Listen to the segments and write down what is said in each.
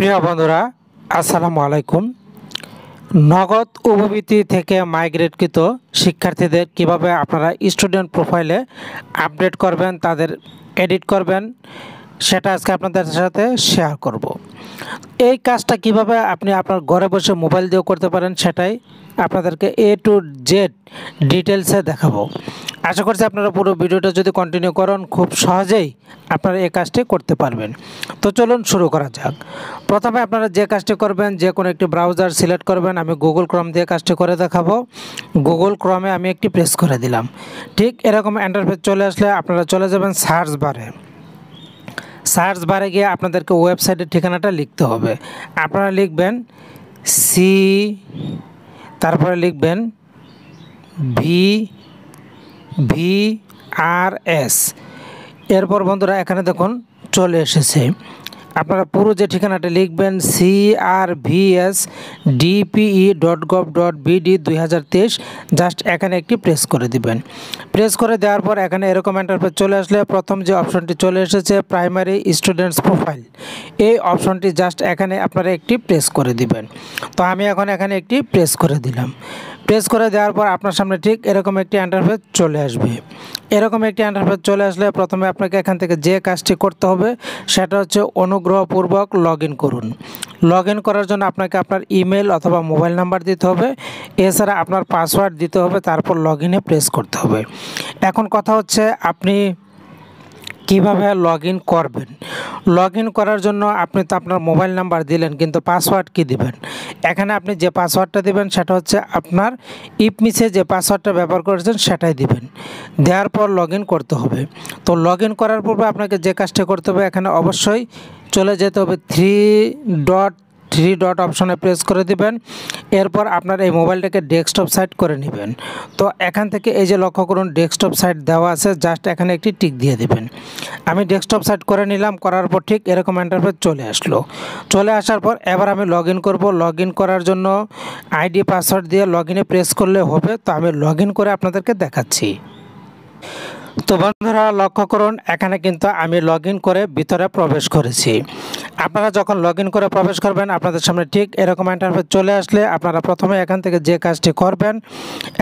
প্রিয় বন্ধুরা, আসসালামু আলাইকুম নগদ উপবৃত্তি থেকে মাইগ্রেটকৃত শিক্ষার্থীদের কীভাবে আপনারা স্টুডেন্ট প্রোফাইলে আপডেট করবেন, তাদের এডিট করবেন, সেটা আজকে আপনাদের সাথে শেয়ার করব। এই কাজটা কীভাবে আপনি আপনার ঘরে বসে মোবাইল দিয়েও করতে পারেন, সেটাই আপনাদেরকে এ টু জেড ডিটেলসে দেখাবো আশা করছি আপনারা পুরো ভিডিওটা যদি কন্টিনিউ করেন, খুব সহজেই আপনারা এই কাজটি করতে পারবেন। তো চলুন শুরু করা যাক। প্রথমে আপনারা যে কাজটি করবেন, যে কোনো একটি ব্রাউজার সিলেক্ট করবেন, আমি গুগল ক্রম দিয়ে কাজটি করে দেখাবো। গুগল ক্রমে আমি একটি প্রেস করে দিলাম। ঠিক এরকম ইন্টারফেস চলে আসলে আপনারা চলে যাবেন সার্চ বারে সার্চ বারে গিয়ে আপনাদেরকে ওয়েবসাইটের ঠিকানাটা লিখতে হবে। আপনারা লিখবেন সি তারপরে লিখবেন ভি ভি আর এস। এরপর বন্ধুরা এখানে দেখুন চলে এসেছে। আপনারা পুরো যে ঠিকানাটা লিখবেন C R V S DPE dot gov dot BD দুই হাজার তেইশ জাস্ট এখানে একটি প্রেস করে দিবেন। প্রেস করে দেওয়ার পর এখানে এরকম এন্টারপ্রেস চলে আসলে প্রথম যে অপশনটি চলে এসেছে প্রাইমারি স্টুডেন্টস প্রোফাইল এই অপশনটি জাস্ট এখানে আপনারা একটি প্রেস করে দিবেন। তো আমি এখন এখানে একটি প্রেস করে দিলাম। প্রেস করে দেওয়ার পর আপনার সামনে ঠিক এরকম একটি ইন্টারফেস চলে আসবে। এরকম একটি ইন্টারফেস চলে আসলে প্রথমে আপনাকে এখান থেকে যে কাজটি করতে হবে, সেটা হচ্ছে অনুগ্রহপূর্বক লগ করুন। লগ করার জন্য আপনাকে আপনার ইমেল অথবা মোবাইল নাম্বার দিতে হবে। এছাড়া আপনার পাসওয়ার্ড দিতে হবে, তারপর লগ প্রেস করতে হবে। এখন কথা হচ্ছে আপনি কীভাবে লগ করবেন। লগ ইন করার জন্য আপনি তো আপনার মোবাইল নাম্বার দিলেন, কিন্তু পাসওয়ার্ড কি দিবেন? এখানে আপনি যে পাসওয়ার্ডটা দিবেন, সেটা হচ্ছে আপনার ইপমিসে যে পাসওয়ার্ডটা ব্যবহার করেছেন, সেটাই দিবেন। দেওয়ার পর লগ করতে হবে। তো লগ করার পূর্বে আপনাকে যে কাজটা করতে হবে, এখানে অবশ্যই চলে যেতে হবে থ্রি ডট থ্রি ডট অপশনে প্রেস করে দিবেন। এরপর আপনার এই মোবাইলটাকে ডেস্কটপ সাইট করে নেবেন। তো এখান থেকে এই যে লক্ষ্য করুন ডেস্কটপ সাইট দেওয়া আছে জাস্ট এখানে একটি টিক দিয়ে দিবেন। আমি ডেস্কটপ সাইট করে নিলাম, করার পর ঠিক এরকম ইন্টারফেস চলে আসলো। চলে আসার পর এবার আমি লগ ইন করব। লগ ইন করার জন্য আইডি পাসওয়ার্ড দিয়ে লগ ইনে প্রেস করলে হবে। তো আমি লগ ইন করে আপনাদেরকে দেখাচ্ছি। তো বন্ধুরা, লক্ষ্য করুন, এখানে কিন্তু আমি লগ করে ভিতরে প্রবেশ করেছি। আপনারা যখন লগ করে প্রবেশ করবেন, আপনাদের সামনে ঠিক এরকম ইন্টারফেস চলে আসলে আপনারা প্রথমে এখান থেকে যে কাজটি করবেন,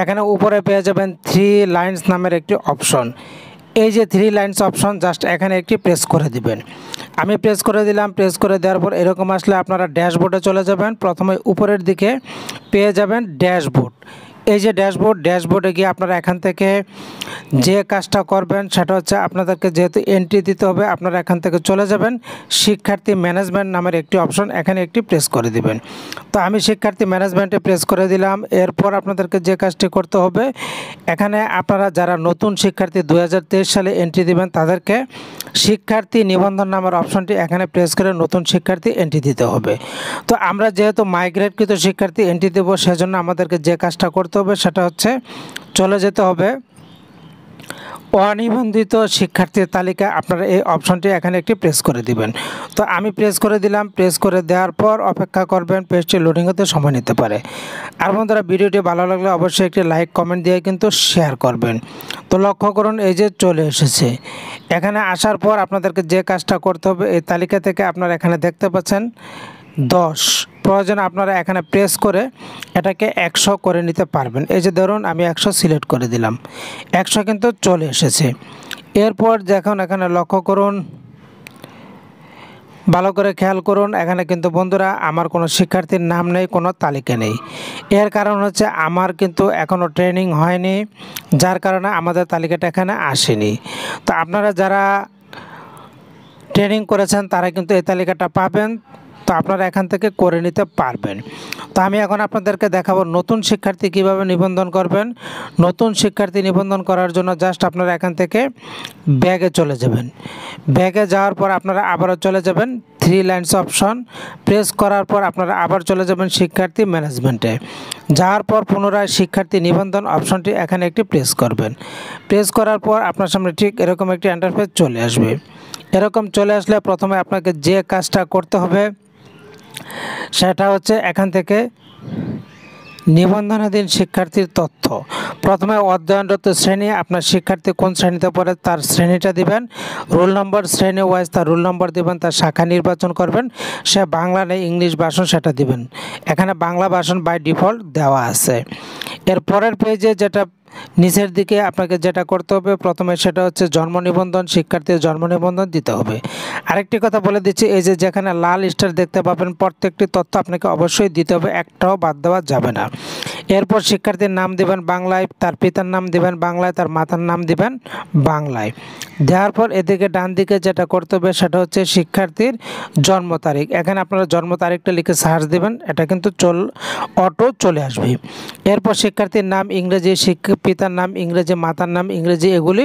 এখানে উপরে পেয়ে যাবেন থ্রি লাইন্স নামের একটি অপশন এই যে থ্রি লাইন্স অপশন জাস্ট এখানে একটি প্রেস করে দিবেন। আমি প্রেস করে দিলাম প্রেস করে দেওয়ার পর এরকম আসলে আপনারা ড্যাশবোর্ডে চলে যাবেন। প্রথমে উপরের দিকে পেয়ে যাবেন ড্যাশবোর্ড এই যে ড্যাশবোর্ড, ড্যাশবোর্ডে গিয়ে আপনারা এখান থেকে যে কাজটা করবেন সেটা হচ্ছে আপনাদেরকে যেহেতু এন্ট্রি দিতে হবে, আপনারা এখান থেকে চলে যাবেন। শিক্ষার্থী ম্যানেজমেন্ট নামের একটি অপশন এখানে একটি প্রেস করে দিবেন। তো আমি শিক্ষার্থী ম্যানেজমেন্টে প্রেস করে দিলাম, এরপর আপনাদেরকে যে কাজটি করতে হবে, এখানে আপনারা যারা নতুন শিক্ষার্থী দু হাজার তেইশ সালে এন্ট্রি দিবেন, তাদেরকে শিক্ষার্থী নিবন্ধন নামের অপশনটি এখানে প্রেস করে নতুন শিক্ষার্থী এন্ট্রি দিতে হবে। তো আমরা যেহেতু মাইগ্রেটকৃত শিক্ষার্থী এন্ট্রি দেবো, সেজন্য আমাদেরকে যে কাজটা করতে হবে সেটা হচ্ছে চলে যেতে হবে। অনিবন্ধিত শিক্ষার্থীর তালিকা আপনারা এই অপশনটি এখানে একটি প্রেস করে দিবেন। তো আমি প্রেস করে দিলাম প্রেস করে দেওয়ার পর অপেক্ষা করবেন পেজটি লোডিং হতে সময় নিতে পারে। আর বন্ধুরা, ভিডিওটি ভালো লাগলে অবশ্যই একটি লাইক কমেন্ট দিয়ে কিন্তু শেয়ার করবেন। তো লক্ষ্য করুন, এই যে চলে এসেছে। এখানে আসার পর আপনাদেরকে যে কাজটা করতে হবে, এই তালিকা থেকে আপনারা এখানে দেখতে পাচ্ছেন দশ। প্রয়োজন আপনারা এখানে প্রেস করে এটাকে একশো করে নিতে পারবেন। এই যে ধরুন আমি একশো সিলেক্ট করে দিলাম। একশো কিন্তু চলে এসেছে। এরপর যখন এখানে লক্ষ্য করুন। ভালো করে খেয়াল করুন, এখানে কিন্তু বন্ধুরা আমার কোনো শিক্ষার্থীর নাম নেই, কোনো তালিকা নেই। এর কারণ হচ্ছে আমার কিন্তু এখনও ট্রেনিং হয়নি, যার কারণে আমাদের তালিকাটা এখানে আসেনি। তো আপনারা যারা ট্রেনিং করেছেন, তারা কিন্তু এই তালিকাটা পাবেন। তো আপনারা এখান থেকে করে নিতে পারবেন। তো আমি এখন আপনাদেরকে দেখাবো নতুন শিক্ষার্থী কীভাবে নিবন্ধন করবেন। নতুন শিক্ষার্থী নিবন্ধন করার জন্য জাস্ট আপনারা এখান থেকে ব্যাগে চলে যাবেন। ব্যাগে যাওয়ার পর আপনারা আবারও চলে যাবেন থ্রি লাইন্স অপশন প্রেস করার পর আপনারা আবার চলে যাবেন শিক্ষার্থী ম্যানেজমেন্টে যাওয়ার পর পুনরায় শিক্ষার্থী নিবন্ধন অপশনটি এখানে একটি প্রেস করবেন। প্রেস করার পর আপনার সামনে ঠিক এরকম একটি ইন্টারফেস চলে আসবে। এরকম চলে আসলে প্রথমে আপনাকে যে কাজটা করতে হবে সেটা হচ্ছে এখান থেকে নিবন্ধনাধীন শিক্ষার্থীর তথ্য। প্রথমে অধ্যয়নরত শ্রেণি, আপনার শিক্ষার্থী কোন শ্রেণীতে পড়ে তার শ্রেণীটা দিবেন। রোল নম্বর, শ্রেণি ওয়াইজ তার রোল নম্বর দিবেন, তার শাখা নির্বাচন করবেন। সে বাংলা নেই ইংলিশ ভাষণ সেটা দিবেন। এখানে বাংলা ভাষণ বাই ডিফল্ট দেওয়া আছে। এর পরের পেজে যেটা নিচের দিকে আপনাকে যেটা করতে হবে, প্রথমে সেটা হচ্ছে জন্ম নিবন্ধন, শিক্ষার্থীর জন্ম নিবন্ধন দিতে হবে। আরেকটি কথা বলে দিচ্ছি, এই যে যেখানে লাল স্টার দেখতে পাবেন, প্রত্যেকটি তথ্য আপনাকে অবশ্যই দিতে হবে, একটাও বাদ দেওয়া যাবে না। এরপর শিক্ষার্থীর নাম দেবেন বাংলায়, তার পিতার নাম দেবেন বাংলায়, তার মাতার নাম দেবেন বাংলায়। দেওয়ার পর এদিকে ডান দিকে যেটা করতে হবে সেটা হচ্ছে শিক্ষার্থীর জন্ম তারিখ। এখানে আপনারা জন্ম তারিখটা লিখে সার্চ দিবেন, এটা কিন্তু চল, অটো চলে আসবে। এরপর শিক্ষার্থীর নাম ইংরেজি, শিক্ষা, পিতার নাম ইংরেজি, মাতার নাম ইংরেজি, এগুলি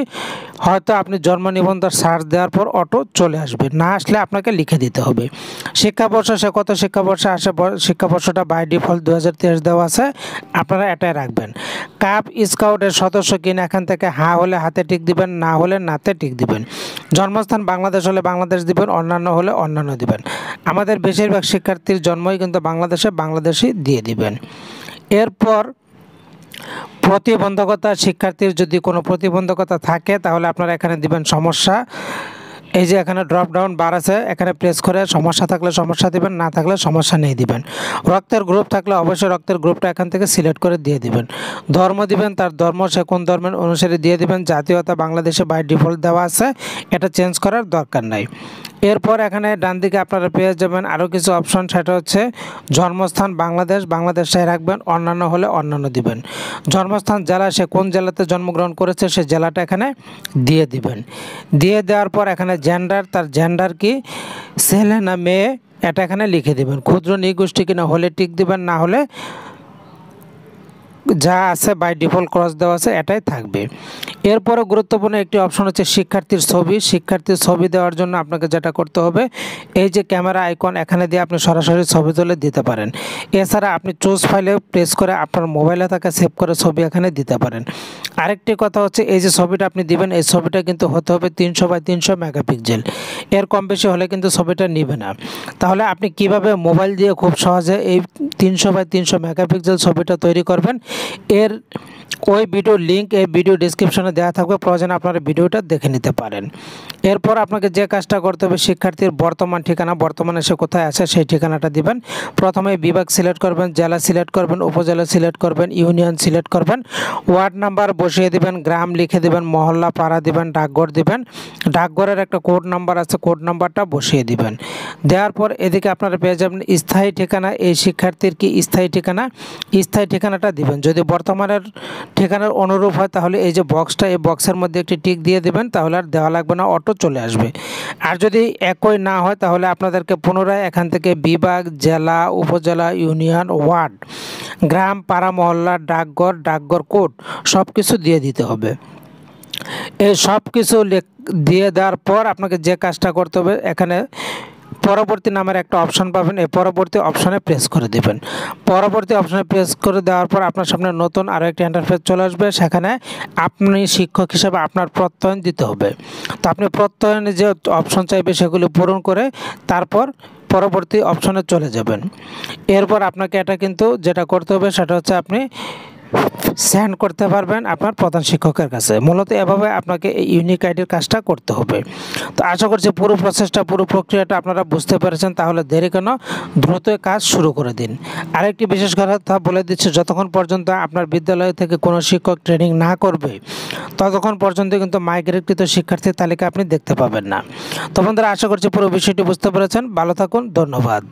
হয়তো আপনি জন্ম নিবন্ধন সার্চ দেওয়ার পর অটো চলে আসবে। না আসলে আপনাকে লিখে দিতে হবে। শিক্ষাবর্ষ, সে কত শিক্ষাবর্ষে আসে, শিক্ষাবর্ষটা বাই ডিফল্ট দু হাজার তেইশ দেওয়া আছে। আপনারা এটাই রাখবেন। কাপ স্কাউটের সদস্য কিনা এখান থেকে হা হলে হাতে টিক দিবেন, না হলে নাতে টিক দিবেন। জন্মস্থান বাংলাদেশ হলে বাংলাদেশ দিবেন, অন্যান্য হলে অন্যান্য দিবেন। আমাদের বেশিরভাগ শিক্ষার্থীর জন্মই কিন্তু বাংলাদেশে, বাংলাদেশই দিয়ে দিবেন। এরপর প্রতিবন্ধকতা, শিক্ষার্থীর যদি কোনো প্রতিবন্ধকতা থাকে, তাহলে আপনারা এখানে দিবেন সমস্যা। এই যে এখানে ড্রপ ডাউন বার আছে, এখানে প্রেস করে সমস্যা থাকলে সমস্যা দিবেন, না থাকলে সমস্যা নেই দিবেন। রক্তের গ্রুপ থাকলে অবশ্যই রক্তের গ্রুপটা এখান থেকে সিলেক্ট করে দিয়ে দিবেন। ধর্ম দিবেন, তার ধর্ম সে কোন ধর্মের অনুসারে দিয়ে দিবেন, জাতীয়তা বাংলাদেশে বাই ডিফল্ট দেওয়া আছে, এটা চেঞ্জ করার দরকার নাই। এরপর এখানে ডান দিকে আপনারা পেয়ে যাবেন আরও কিছু অপশন সেটা হচ্ছে জন্মস্থান বাংলাদেশ বাংলাদেশটাই রাখবেন, অন্যান্য হলে অন্যান্য দিবেন। জন্মস্থান জেলা, সে কোন জেলাতে জন্মগ্রহণ করেছে, সে জেলাটা এখানে দিয়ে দিবেন। দিয়ে দেওয়ার পর এখানে জেন্ডার তার জেন্ডার কি? ছেলে না মেয়ে? এটা এখানে লিখে দেবেন। ক্ষুদ্র নিগোষ্ঠী কিনা হলে টিক দিবেন, না হলে যা আছে বাই ডিফল্ট ক্রস দেওয়া আছে, এটাই থাকবে। এরপরে গুরুত্বপূর্ণ একটি অপশন হচ্ছে শিক্ষার্থীর ছবি। শিক্ষার্থীর ছবি দেওয়ার জন্য আপনাকে যেটা করতে হবে, এই যে ক্যামেরা আইকন এখানে দিয়ে আপনি সরাসরি ছবি তুলে দিতে পারেন। এছাড়া আপনি চুজ ফাইলে প্রেস করে আপনার মোবাইলে থাকা সেভ করে ছবি এখানে দিতে পারেন। আরেকটি কথা হচ্ছে, এই যে ছবিটা আপনি দিবেন, এই ছবিটা কিন্তু হতে হবে তিনশো বাই তিনশো মেগাপিক্সেল এর কম বেশি হলে কিন্তু ছবিটা নিবে না। তাহলে আপনি কীভাবে মোবাইল দিয়ে খুব সহজে এই তিনশো বাই তিনশো মেগাপিক্সেল ছবিটা তৈরি করবেন? এর ওই ভিডিও লিঙ্ক এই ভিডিও ডিসক্রিপশনে দেওয়া থাকবে, প্রয়োজনে আপনারা ভিডিওটা দেখে নিতে পারেন। এরপর আপনাকে যে কাজটা করতে হবে, শিক্ষার্থীর বর্তমান ঠিকানা, বর্তমানে সে কোথায় আছে সেই ঠিকানাটা দিবেন। প্রথমে বিভাগ সিলেক্ট করবেন, জেলা সিলেক্ট করবেন, উপজেলা সিলেক্ট করবেন ইউনিয়ন সিলেক্ট করবেন। ওয়ার্ড নাম্বার বসিয়ে দিবেন, গ্রাম লিখে দিবেন, মহল্লা পাড়া দিবেন, ডাকঘর দিবেন। ডাকঘরের একটা কোড নাম্বার আছে কোড নাম্বারটা বসিয়ে দিবেন। দেওয়ার পর এদিকে আপনারা পেয়ে যাবেন স্থায়ী ঠিকানা, এই শিক্ষার্থীর কি স্থায়ী ঠিকানা? স্থায়ী ঠিকানাটা দিবেন। যদি বর্তমানের ঠিকানার অনুরূপ হয়, তাহলে এই যে বক্সটা এই বক্সের মধ্যে একটি টিক দিয়ে দেবেন, তাহলে আর দেওয়া লাগবে না অটো চলে আসবে। আর যদি একই না হয়, তাহলে আপনাদেরকে পুনরায় এখান থেকে বিভাগ, জেলা, উপজেলা, ইউনিয়ন, ওয়ার্ড, গ্রাম, পাড়া, মহল্লা, ডাকঘর ডাকঘর কোড সব কিছু দিয়ে দিতে হবে। এই সব কিছু দিয়ে দেওয়ার পর আপনাকে যে কাজটা করতে হবে, এখানে পরবর্তী নামের একটা অপশন পাবেন। এই পরবর্তী অপশনে প্রেস করে দেবেন। পরবর্তী অপশনে প্রেস করে দেওয়ার পর আপনার সামনে নতুন আরও একটি ইন্টারফেস চলে আসবে। সেখানে আপনি শিক্ষক হিসেবে আপনার প্রত্যয়ন দিতে হবে। তো আপনি প্রত্যয়নে যে অপশন চাইবে সেগুলি পূরণ করে তারপর পরবর্তী অপশনে চলে যাবেন। এরপর আপনাকে এটা কিন্তু যেটা করতে হবে, সেটা হচ্ছে আপনি সেন্ড করতে পারবেন আপনার প্রধান শিক্ষকের কাছে। মূলত এভাবে আপনাকে এই ইউনিক আইডির কাজটা করতে হবে। তো আশা করছি পুরো প্রসেসটা পুরো প্রক্রিয়াটা আপনারা বুঝতে পেরেছেন। তাহলে দেরি কেন, দ্রুত কাজ শুরু করে দিন। আরেকটি বিশেষ কথা বলে দিচ্ছি, যতক্ষণ পর্যন্ত আপনার বিদ্যালয় থেকে কোনো শিক্ষক ট্রেনিং না করবে, ততক্ষণ পর্যন্ত কিন্তু মাইগ্রেটকৃত শিক্ষার্থীর তালিকা আপনি দেখতে পাবেন না। তো বন্ধুরা, আশা করছি পুরো বিষয়টি বুঝতে পেরেছেন। ভালো থাকুন, ধন্যবাদ।